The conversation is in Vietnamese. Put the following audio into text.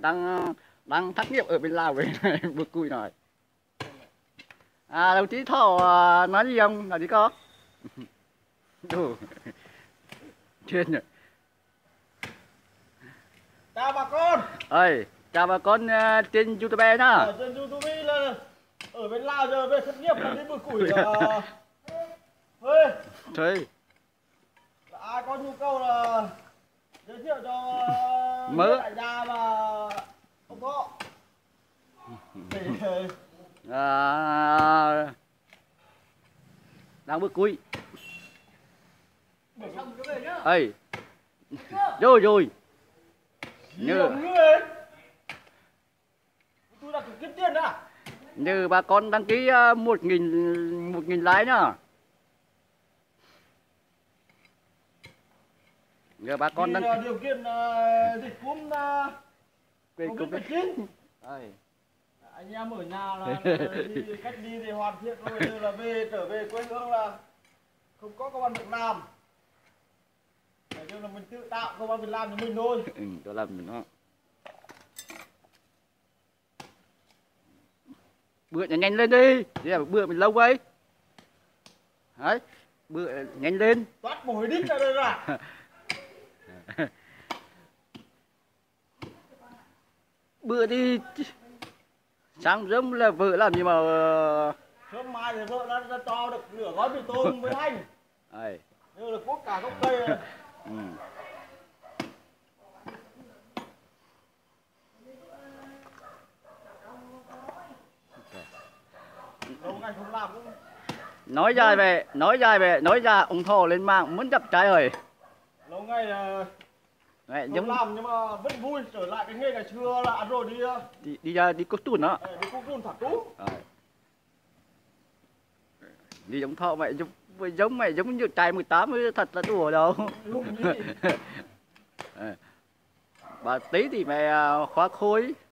đang đang thất nghiệp ở bên Lào về này bực cùi nói. À đồng chí thọ à, nói gì không là gì có? Đủ chuyên rồi chào bà con. Ơi chào bà con à, trên youtube nhá. Ở trên youtube là ở bên lào giờ về thất nghiệp là đi bực củi là ơi thôi là ai có nhu cầu là giới thiệu cho Mớ. đại gia và à, đang về nhá ơi rồi. Rồi à như bà con đăng ký à, một nghìn một nghìn lái nhá. Giờ bà con đăng là điều kiện ờ, dịch cúm covid 19 Ơi, anh em ở nhà là, là đi cách ly thì hoàn thiện rồi giờ là về trở về quê hương là không có công an việc làm. Nói chung là mình tự tạo công an việc làm cho mình thôi. Ừ, tôi làm mình nó bữa nhanh nhanh lên đi. Thế là bữa mình lâu vậy đấy bữa nhanh lên. Toát mồ hôi đít ra đây ra bữa đi sáng sớm là vợ làm gì mà ờ, sớm mai thì vợ nó, nó cho được nửa gói mì tôm với hành ấy như là cuốc cả gốc cây ừ. nói dài về nói dài về nói ra ông thò lên mạng muốn gặp trai rồi lâu ngày là Mẹ, không giống làm nhưng mà vẫn vui trở lại cái nghề ngày xưa là ăn rồi đi ờ, đi, đi ra đi cốt tuần đó. Đi cuốc đun thả trú Rồi. đi giống thọ mẹ giống giống mẹ giống như trai 18 mới thật là đùa đâu. Đi bà tí thì mẹ à, khóa khối